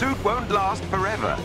suit won't last forever.